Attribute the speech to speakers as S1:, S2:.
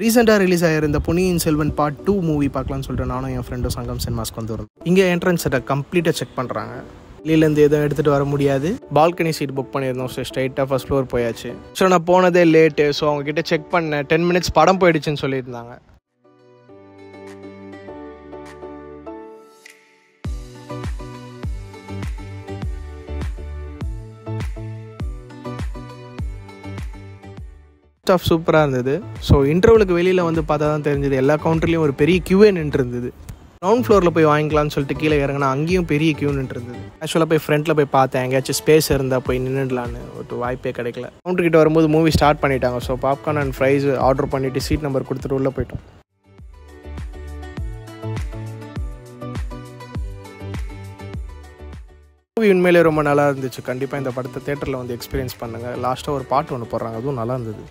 S1: ரீசெண்டாக release ஆகிருந்த Ponniyin Selvan part two movie பார்க்கலாம்னு சொல்லிட்டு நானும் என் ஃப்ரெண்டும் சங்கம் சினிமாஸ்க்கு வந்துருந்தோம் இங்கே என்ட்ரன்ஸ் செட்டை கம்ப்ளீட்டாக செக் பண்ணுறாங்க வெளியிலேருந்து எதுவும் எடுத்துகிட்டு வர முடியாது. பால்கனி சீட் புக் பண்ணியிருந்தோம். ஸோ ஸ்ட்ரைட்டாக ஃபஸ்ட் ஃப்ளோர் போயாச்சு. ஸோ நான் போனதே லேட்டு ஸோ அவங்ககிட்ட செக் பண்ணேன். டென் மினிட்ஸ் படம் போயிடுச்சுன்னு சொல்லியிருந்தாங்க. ஸ்டாஃப் சூப்பராக இருந்தது. ஸோ இன்டர்வலுக்கு வெளியில் வந்து பார்த்தா தான் தெரிஞ்சது. எல்லா கவுண்டர்லேயும் ஒரு பெரிய கியூவே நின்று இருந்தது கிரவுண்ட் ஃப்ளோரில் போய் வாங்கிக்கலாம்னு சொல்லிட்டு கீழே இறங்கினா அங்கேயும் பெரிய கியூ நின்று இருந்தது ஆக்சுவலாக போய் ஃப்ரண்ட்டில் போய் பார்த்தேன். எங்கேயாச்சும் ஸ்பேஸ் இருந்தால் போய் நின்றுடலான்னு ஒரு வாய்ப்பே கிடைக்கல. கவுண்டர் கிட்ட வரும்போது மூவி ஸ்டார்ட் பண்ணிட்டாங்க. So popcorn and fries order பண்ணிவிட்டு சீட் நம்பர் கொடுத்துட்டு உள்ளே போயிட்டோம். மூவி உண்மையிலே ரொம்ப நல்லா இருந்துச்சு. கண்டிப்பாக இந்த படத்தை தேட்டரில் வந்து எக்ஸ்பீரியன்ஸ் பண்ணுங்கள் லாஸ்ட்டாக ஒரு பாட்டு ஒன்று போடுறாங்க. அதுவும் நல்லா இருந்தது.